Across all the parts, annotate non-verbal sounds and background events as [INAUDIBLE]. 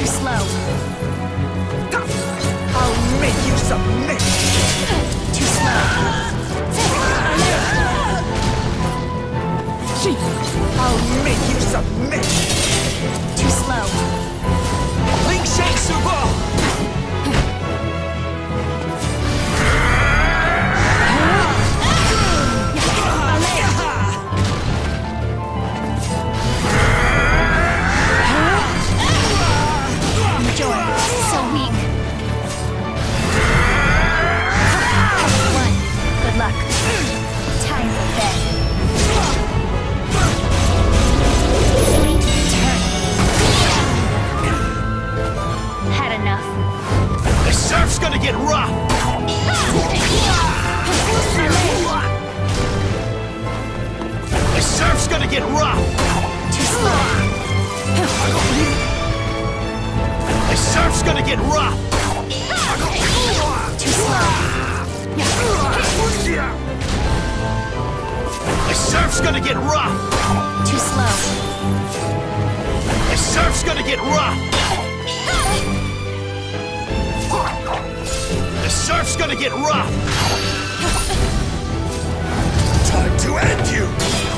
Too slow. I'll make you submit! Too slow. I'll make you submit! Too slow. Link Shake Super! Surf's gonna get rough! Too slow. The surf's gonna get rough! The surf's gonna get rough! [LAUGHS] Time to end you!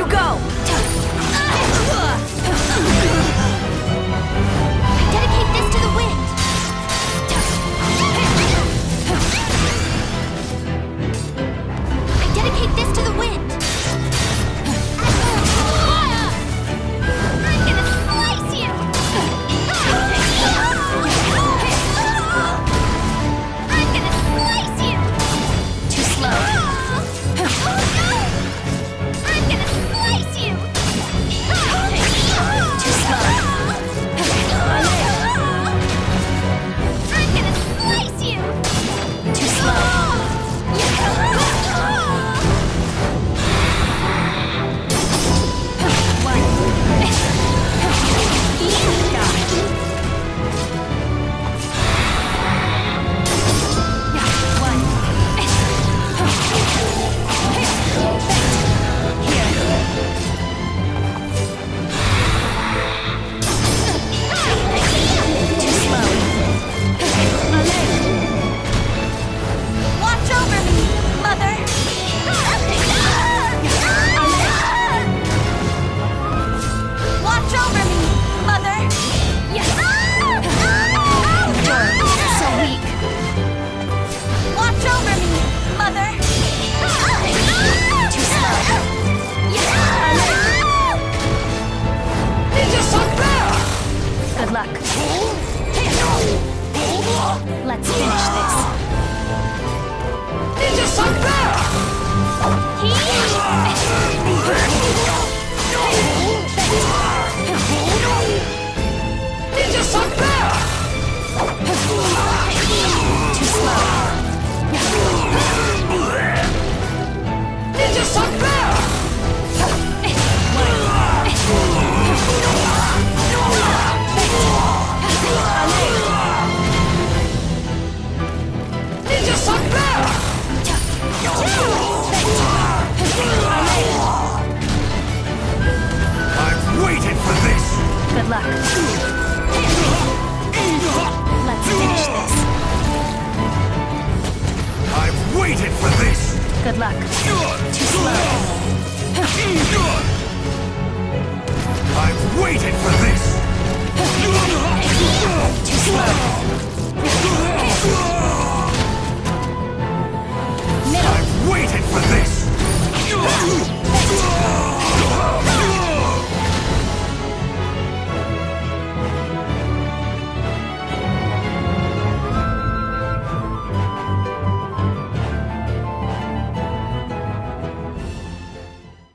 you go!